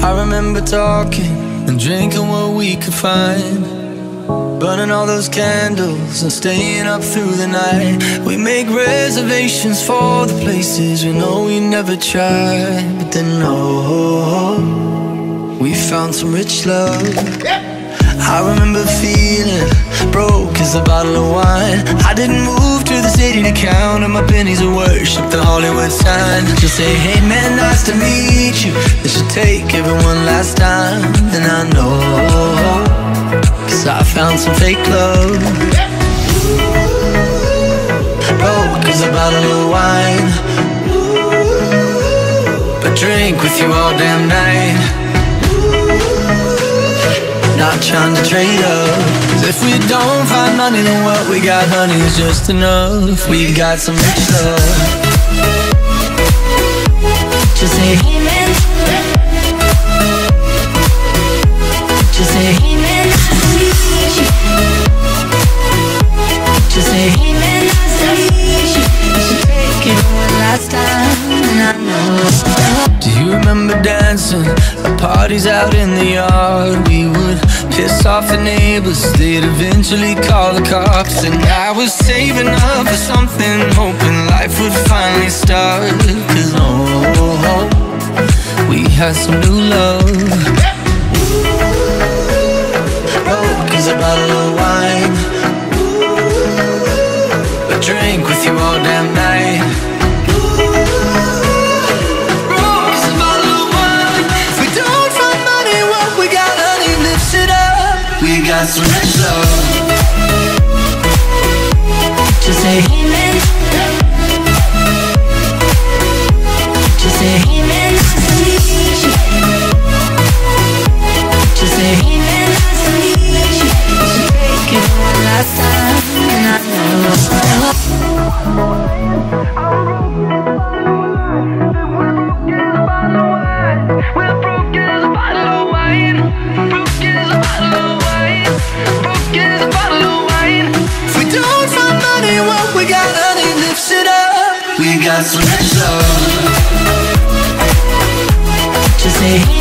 I remember talking and drinking what we could find. Burning all those candles and staying up through the night. We make reservations for the places we know we never tried. But then, oh, we found some rich love. I remember feeling broke as a bottle of wine. I didn't move to the city to count on my pennies of worship the Hollywood sign. Just say, hey man, nice to meet you. This should take everyone last time. And I know, cause I found some fake love. Broke as a bottle of wine. But drink with you all damn night not trying to trade up. Cause if we don't find money then what we got honey is just enough. We got some rich love dancing. At parties out in the yard We would piss off the neighbors They'd eventually call the cops. And I was saving up for something Hoping life would finally start. Cause oh, we had some new love. Broke as a bottle of wine. Ooh, A drink with you all damn love we got, honey, lifts it up. We got some love Just say